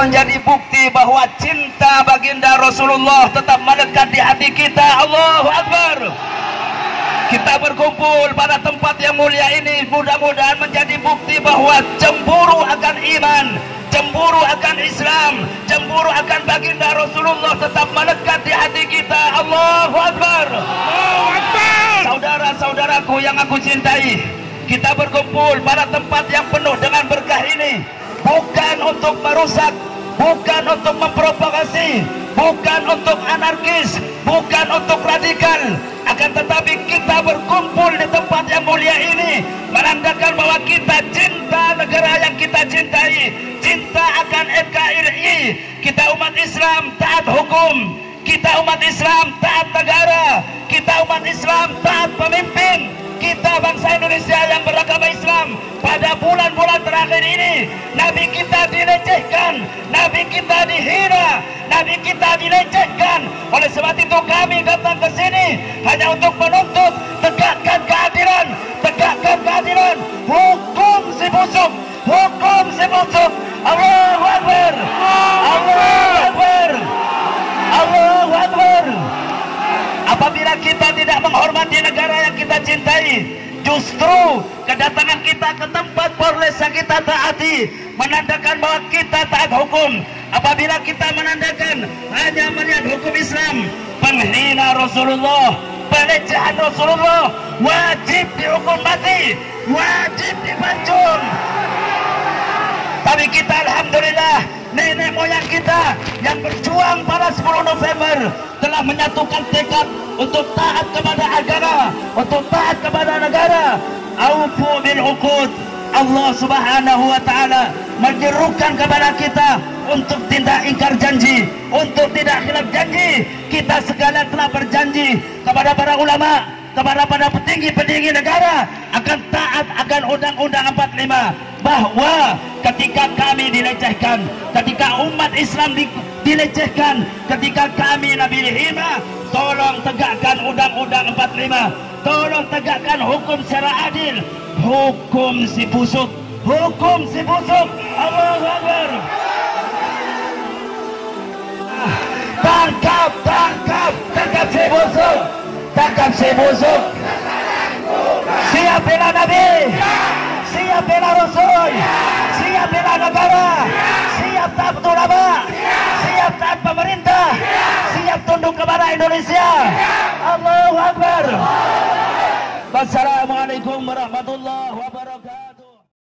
menjadi bukti bahwa cinta baginda Rasulullah tetap melekat di hati kita. Allahu Akbar. Kita berkumpul pada tempat yang mulia ini mudah-mudahan menjadi bukti bahwa cemburu akan iman, cemburu akan Islam, cemburu akan baginda Rasulullah tetap melekat di hati kita. Allahu Akbar. Allahu Akbar. Saudara-saudaraku yang aku cintai, kita berkumpul pada tempat yang penuh dengan berkah ini bukan untuk merusak, bukan untuk memprovokasi, bukan untuk anarkis, bukan untuk radikal, akan tetapi kita berkumpul di tempat yang mulia ini menandakan bahwa kita cinta negara yang kita cintai, cinta akan NKRI, kita umat Islam taat hukum, kita umat Islam taat negara, kita umat Islam taat pemimpin, kita bangsa Indonesia yang beragama Islam pada bulan-bulan terakhir ini Nabi kita dilecehkan Nabi kita dihina Nabi kita dilecehkan. Oleh sebab itu Justru kedatangan kita ke tempat yang kita taati menandakan bahwa kita taat hukum. Apabila kita menandakan hanya melihat hukum Islam, penghina Rasulullah, pelecehan Rasulullah, wajib dihukum mati, wajib dipancung. Tapi kita Alhamdulillah nenek moyang kita yang berjuang pada 10 November telah menyatukan tekad untuk taat kepada agama, untuk taat kepada negara. Uqud. Allah Subhanahu wa taala menyerukan kepada kita untuk tidak ingkar janji, untuk tidak khilaf janji. Kita sekalian telah berjanji kepada para ulama, kepada para petinggi-petinggi negara akan taat akan Undang-Undang 45 bahwa ketika kami dilecehkan, ketika umat Islam di, dilecehkan, ketika kami Nabi dihina, tolong tegakkan undang-undang 45 tolong tegakkan hukum secara adil. Hukum si busuk. Hukum si busuk. Allahu Akbar. Tangkap tangkap. Tangkap si busuk. Tangkap si busuk. Siap bela Nabi. Siap bela Rasul. Siap bela negara. Siap taat ulama. Siap taat pemerintah. Siap tunduk kepada Indonesia Allahu Akbar. Wassalamualaikum warahmatullahi wabarakatuh